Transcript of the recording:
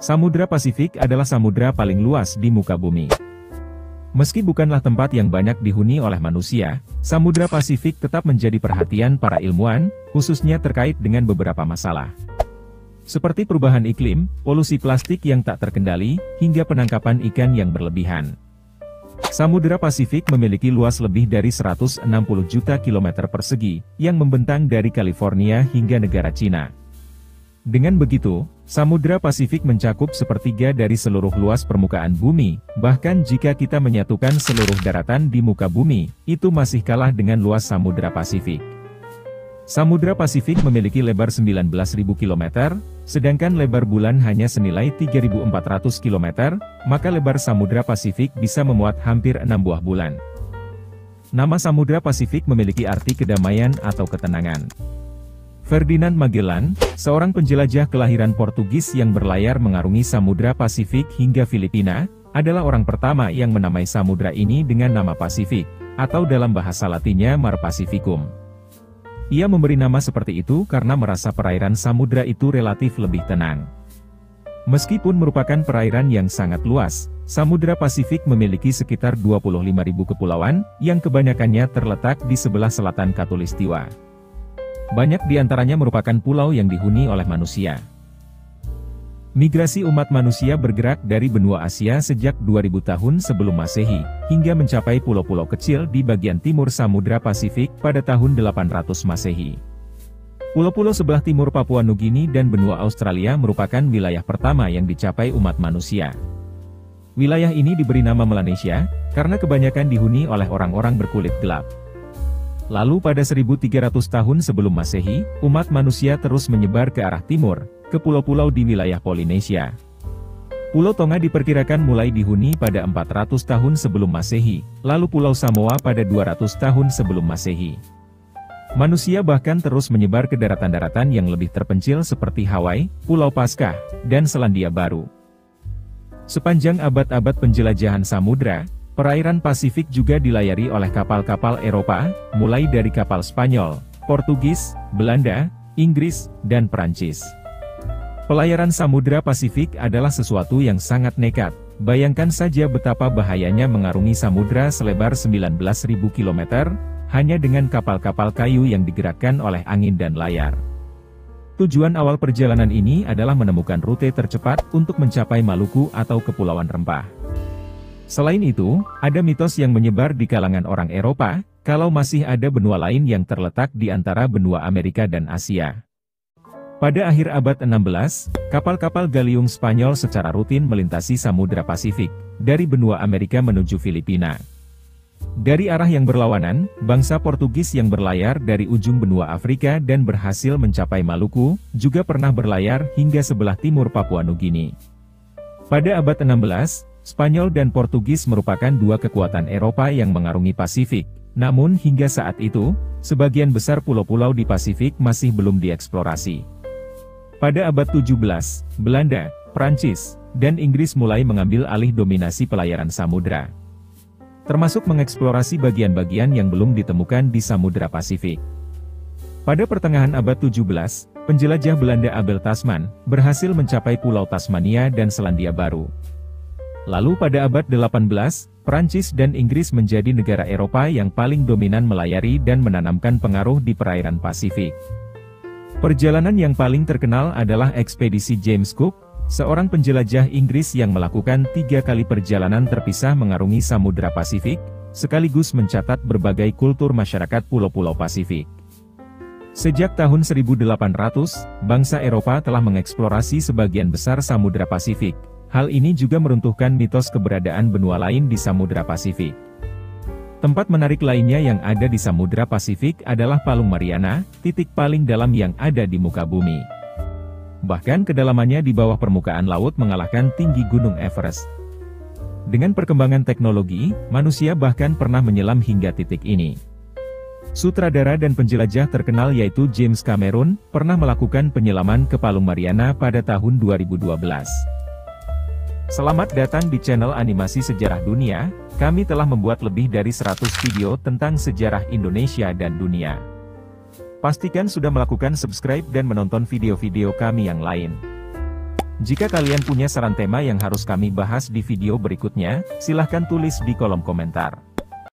Samudra Pasifik adalah samudra paling luas di muka bumi. Meski bukanlah tempat yang banyak dihuni oleh manusia, Samudra Pasifik tetap menjadi perhatian para ilmuwan, khususnya terkait dengan beberapa masalah. Seperti perubahan iklim, polusi plastik yang tak terkendali, hingga penangkapan ikan yang berlebihan. Samudra Pasifik memiliki luas lebih dari 160 juta kilometer persegi, yang membentang dari California hingga negara Cina. Dengan begitu, Samudra Pasifik mencakup sepertiga dari seluruh luas permukaan bumi, bahkan jika kita menyatukan seluruh daratan di muka bumi, itu masih kalah dengan luas Samudra Pasifik. Samudra Pasifik memiliki lebar 19.000 km, sedangkan lebar bulan hanya senilai 3.400 km, maka lebar Samudra Pasifik bisa memuat hampir 6 buah bulan. Nama Samudra Pasifik memiliki arti kedamaian atau ketenangan. Ferdinand Magellan, seorang penjelajah kelahiran Portugis yang berlayar mengarungi Samudra Pasifik hingga Filipina, adalah orang pertama yang menamai samudra ini dengan nama Pasifik, atau dalam bahasa latinnya Mar Pacificum. Ia memberi nama seperti itu karena merasa perairan samudra itu relatif lebih tenang. Meskipun merupakan perairan yang sangat luas, Samudra Pasifik memiliki sekitar 25.000 kepulauan, yang kebanyakannya terletak di sebelah selatan Katulistiwa. Banyak di antaranya merupakan pulau yang dihuni oleh manusia. Migrasi umat manusia bergerak dari benua Asia sejak 2000 tahun sebelum masehi, hingga mencapai pulau-pulau kecil di bagian timur Samudra Pasifik pada tahun 800 masehi. Pulau-pulau sebelah timur Papua Nugini dan benua Australia merupakan wilayah pertama yang dicapai umat manusia. Wilayah ini diberi nama Melanesia, karena kebanyakan dihuni oleh orang-orang berkulit gelap. Lalu pada 1300 tahun sebelum masehi, umat manusia terus menyebar ke arah timur, ke pulau-pulau di wilayah Polinesia. Pulau Tonga diperkirakan mulai dihuni pada 400 tahun sebelum masehi, lalu Pulau Samoa pada 200 tahun sebelum masehi. Manusia bahkan terus menyebar ke daratan-daratan yang lebih terpencil seperti Hawaii, Pulau Paskah, dan Selandia Baru. Sepanjang abad-abad penjelajahan samudra, Perairan Pasifik juga dilayari oleh kapal-kapal Eropa, mulai dari kapal Spanyol, Portugis, Belanda, Inggris, dan Perancis. Pelayaran Samudra Pasifik adalah sesuatu yang sangat nekat. Bayangkan saja betapa bahayanya mengarungi samudra selebar 19.000 km, hanya dengan kapal-kapal kayu yang digerakkan oleh angin dan layar. Tujuan awal perjalanan ini adalah menemukan rute tercepat untuk mencapai Maluku atau Kepulauan Rempah. Selain itu, ada mitos yang menyebar di kalangan orang Eropa, kalau masih ada benua lain yang terletak di antara benua Amerika dan Asia. Pada akhir abad 16, kapal-kapal galiung Spanyol secara rutin melintasi Samudra Pasifik, dari benua Amerika menuju Filipina. Dari arah yang berlawanan, bangsa Portugis yang berlayar dari ujung benua Afrika dan berhasil mencapai Maluku, juga pernah berlayar hingga sebelah timur Papua Nugini. Pada abad 16, Spanyol dan Portugis merupakan dua kekuatan Eropa yang mengarungi Pasifik, namun hingga saat itu, sebagian besar pulau-pulau di Pasifik masih belum dieksplorasi. Pada abad 17, Belanda, Prancis, dan Inggris mulai mengambil alih dominasi pelayaran samudra. Termasuk mengeksplorasi bagian-bagian yang belum ditemukan di Samudra Pasifik. Pada pertengahan abad 17, penjelajah Belanda Abel Tasman, berhasil mencapai Pulau Tasmania dan Selandia Baru. Lalu pada abad 18, Prancis dan Inggris menjadi negara Eropa yang paling dominan melayari dan menanamkan pengaruh di perairan Pasifik. Perjalanan yang paling terkenal adalah ekspedisi James Cook, seorang penjelajah Inggris yang melakukan tiga kali perjalanan terpisah mengarungi Samudra Pasifik, sekaligus mencatat berbagai kultur masyarakat pulau-pulau Pasifik. Sejak tahun 1800, bangsa Eropa telah mengeksplorasi sebagian besar Samudra Pasifik, Hal ini juga meruntuhkan mitos keberadaan benua lain di Samudra Pasifik. Tempat menarik lainnya yang ada di Samudra Pasifik adalah Palung Mariana, titik paling dalam yang ada di muka bumi. Bahkan kedalamannya di bawah permukaan laut mengalahkan tinggi Gunung Everest. Dengan perkembangan teknologi, manusia bahkan pernah menyelam hingga titik ini. Sutradara dan penjelajah terkenal yaitu James Cameron, pernah melakukan penyelaman ke Palung Mariana pada tahun 2012. Selamat datang di channel Animasi Sejarah Dunia, kami telah membuat lebih dari 100 video tentang sejarah Indonesia dan dunia. Pastikan sudah melakukan subscribe dan menonton video-video kami yang lain. Jika kalian punya saran tema yang harus kami bahas di video berikutnya, silahkan tulis di kolom komentar.